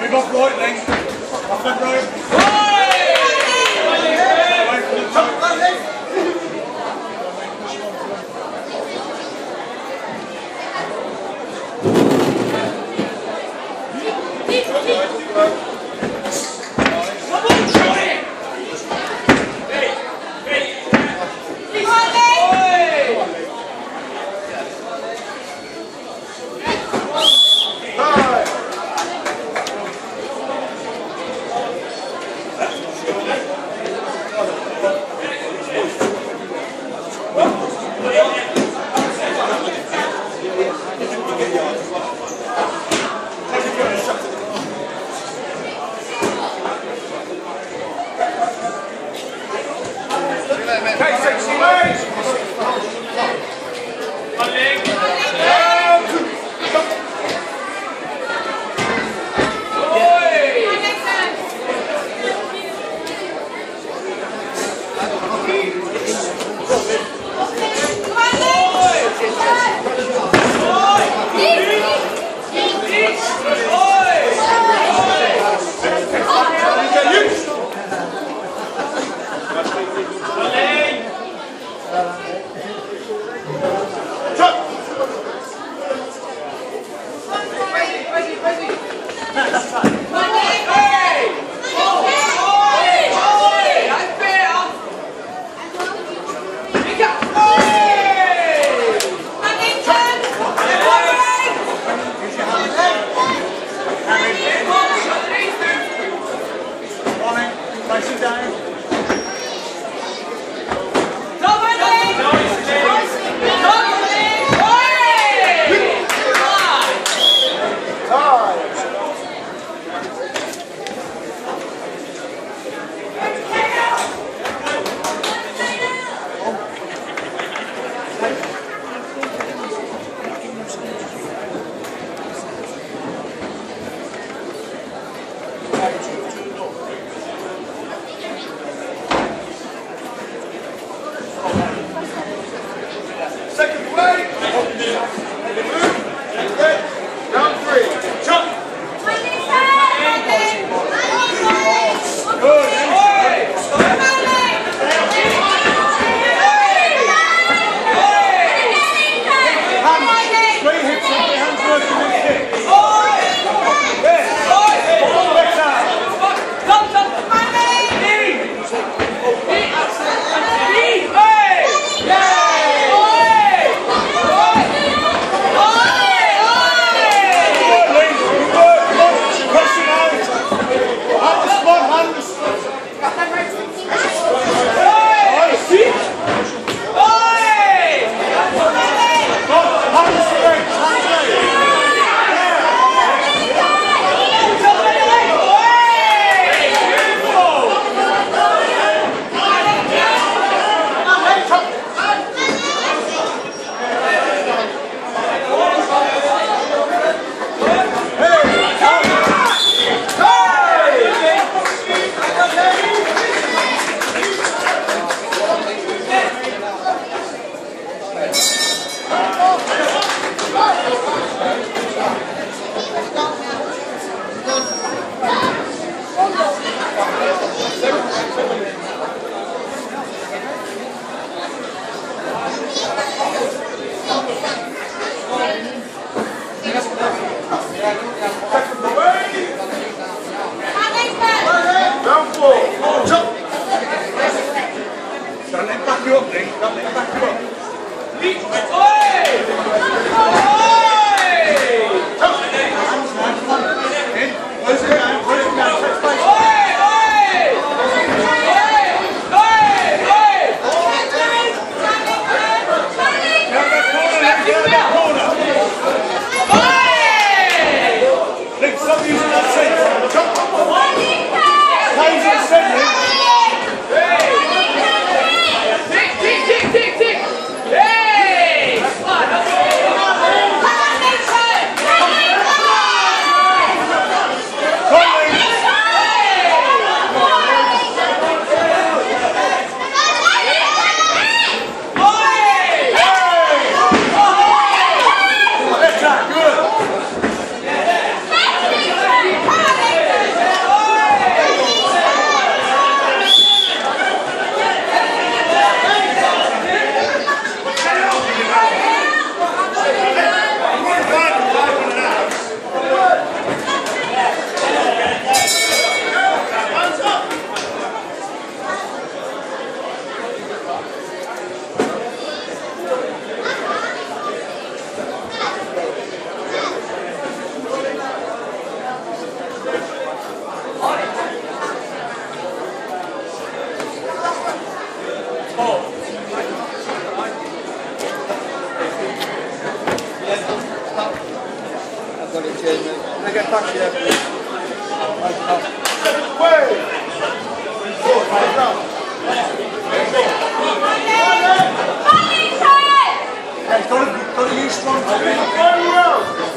We've got right length. I've got. Vai se dar, hein? Space. I've got it, cheers, mate. Can I get back to Hey, don't, don't use strong That's what.